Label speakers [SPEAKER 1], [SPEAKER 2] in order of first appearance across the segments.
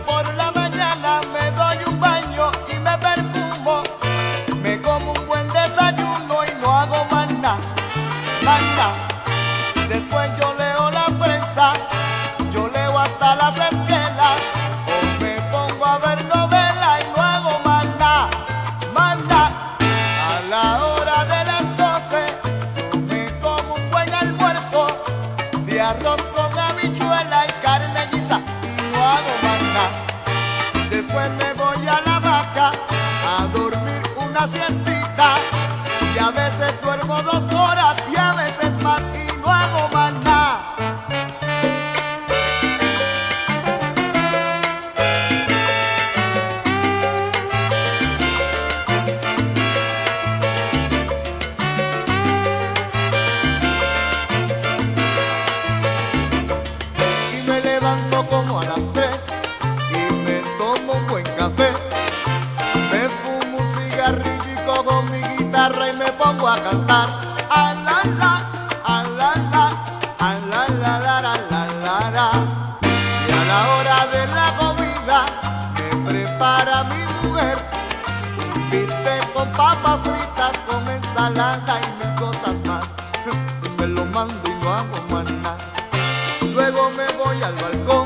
[SPEAKER 1] por la mañana me doy un baño y me perfumo. Me como un buen desayuno y no hago más nada. Después yo leo la prensa, yo leo hasta las esquelas. O me pongo a ver novela y no hago más nada. Más. A la hora de las 12 me como un buen almuerzo de arroz con habichuela. después me voy a la vaca a dormir una siestita. Y a veces duermo dos pongo a cantar. A la la, la la, la la la la la. Y a la hora de la comida me prepara mi mujer un bistec con papas fritas, con ensalada y mil cosas más. me lo mando y no hago más. Luego me voy al balcón.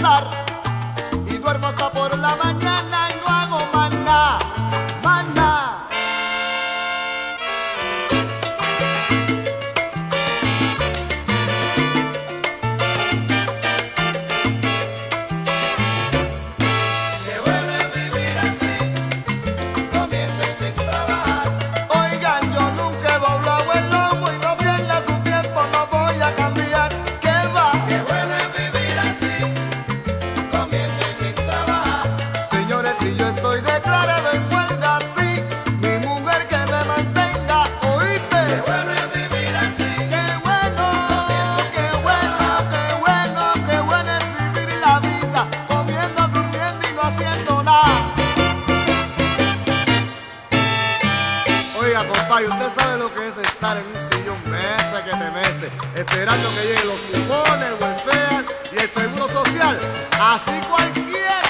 [SPEAKER 1] patlar Ay, usted sabe lo que es estar en un sillón mesa que te mece, esperando que lleguen los cupones, el welfare y el seguro social. Así cualquiera.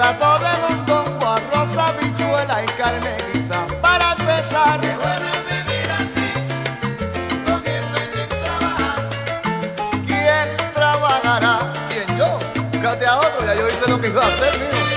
[SPEAKER 1] plato redondo con arroz, habichuela y carne guisa para empezar. Qué buena
[SPEAKER 2] vivir así, porque estoy sin trabajar.
[SPEAKER 1] ¿Quién trabajará? ¿Quién yo? Buscate a otro, ya yo hice lo que iba a hacer, mío.